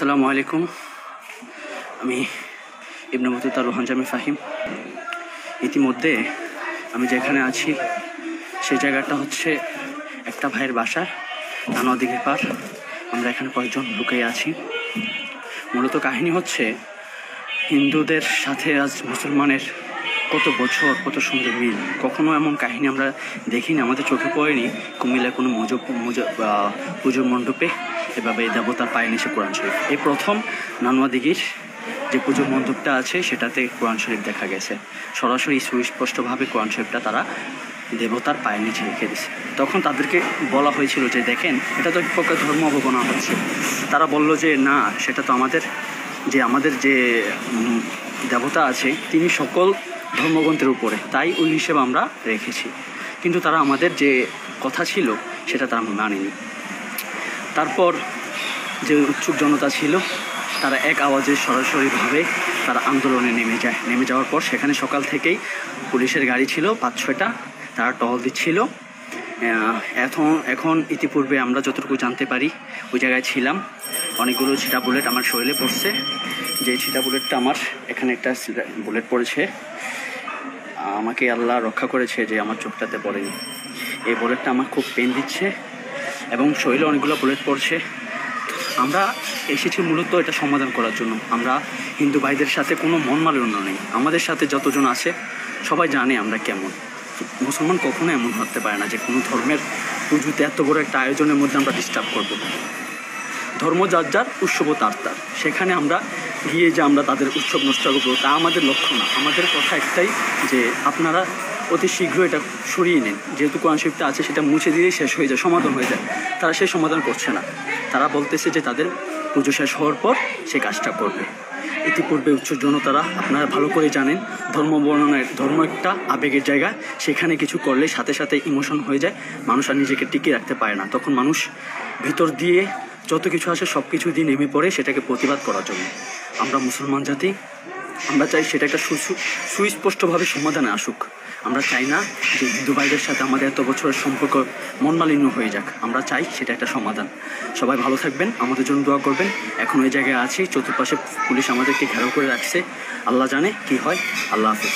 আসসালামু আলাইকুম। আমি ইবনে তার রোহান জামি ফাহিম। ইতিমধ্যে আমি যেখানে আছি, সেই জায়গাটা হচ্ছে একটা ভাইয়ের বাসা নানা নদীকে পার আমরা এখানে কয়েকজন লুকিয়ে আছি। মূলত কাহিনী হচ্ছে, হিন্দুদের সাথে আজ মুসলমানের কত বছর কত সুন্দর মিল। কখনো এমন কাহিনী আমরা দেখিনি, আমাদের চোখে পড়েনি। কুমিল্লায় কোনো মজো মজো পুজোর মণ্ডপে এভাবে দেবতার পায়ে নিচে কোরআন শরীফ। এই প্রথম নানুয়া দিঘির যে পুজোর মণ্ডপটা আছে, সেটাতে কোরআন শরীফ দেখা গেছে। সরাসরি সুস্পষ্টভাবে কোরআন শরীফটা তারা দেবতার পায়ে নিচে রেখে দিছে। তখন তাদেরকে বলা হয়েছিল যে, দেখেন, এটা তো এক প্রকার ধর্ম অবগণনা হচ্ছে। তারা বলল যে, না, সেটা তো আমাদের, যে আমাদের যে দেবতা আছে, তিনি সকল ধর্মগ্রন্থের উপরে। তাই ওই হিসেবে আমরা রেখেছি। কিন্তু তারা আমাদের যে কথা ছিল, সেটা তারা মানেনি। তারপর যে উৎসুক জনতা ছিল, তারা এক আওয়াজে সরাসরিভাবে তারা আন্দোলনে নেমে যায়। নেমে যাওয়ার পর সেখানে সকাল থেকেই পুলিশের গাড়ি ছিল পাঁচ ছয়টা তারা টহল দিচ্ছিল। এখন এখন ইতিপূর্বে আমরা যতটুকু জানতে পারি, ওই জায়গায় ছিলাম। অনেকগুলো ছিটা বুলেট আমার শরীরে পড়ছে। যে ছিটা বুলেটটা আমার, এখানে একটা বুলেট পড়েছে। আমাকে আল্লাহ রক্ষা করেছে যে আমার চোখটাতে পড়েনি। এই বুলেটটা আমার খুব পেন দিচ্ছে এবং শরীরে অনেকগুলো বুলেট পড়ছে। আমরা এসেছি মূলত এটা সমাধান করার জন্য। আমরা হিন্দু ভাইদের সাথে কোনো মন মালিন্য নেই। আমাদের সাথে যতজন আছে, সবাই জানে আমরা কেমন। মুসলমান কখনো এমন হতে পারে না যে কোনো ধর্মের পুজোতে এত বড় একটা আয়োজনের মধ্যে আমরা ডিস্টার্ব করব। ধর্ম যার যার উৎসব তার তার। সেখানে আমরা গিয়ে যে আমরা তাদের উৎসব নষ্ট করব, তা আমাদের লক্ষ্য না। আমাদের কথা একটাই যে আপনারা অতি শীঘ্র এটা সরিয়ে নেন। যেহেতু কোরআন শরীফটা আছে, সেটা মুছে দিলেই শেষ হয়ে যায়, সমাধান হয়ে যায়। তারা সেই সমাধান করছে না। তারা বলতেছে যে তাদের পুজো শেষ হওয়ার পর সে কাজটা করবে। ইতিপূর্বে উচ্চ জনতারা আপনারা ভালো করে জানেন। ধর্ম বর্ণনায়, ধর্ম একটা আবেগের জায়গা। সেখানে কিছু করলে সাথে সাথে ইমোশন হয়ে যায়। মানুষ আর নিজেকে টিকিয়ে রাখতে পারে না। তখন মানুষ ভিতর দিয়ে যত কিছু আসে সব কিছু দিয়ে নেমে পড়ে সেটাকে প্রতিবাদ করার জন্য। আমরা মুসলমান জাতি, আমরা চাই সেটা একটা সুস্পষ্টভাবে সমাধানে আসুক। আমরা চাই না যে হিন্দু ভাইদের সাথে আমাদের এত বছরের সম্পর্ক মনমালিন্য হয়ে যাক। আমরা চাই সেটা একটা সমাধান। সবাই ভালো থাকবেন, আমাদের জন্য দোয়া করবেন। এখন ওই জায়গায় আছি, চতুর্পাশে পুলিশ আমাদেরকে ঘেরাও করে রাখছে। আল্লাহ জানে কি হয়, আল্লাহ হাফিজ।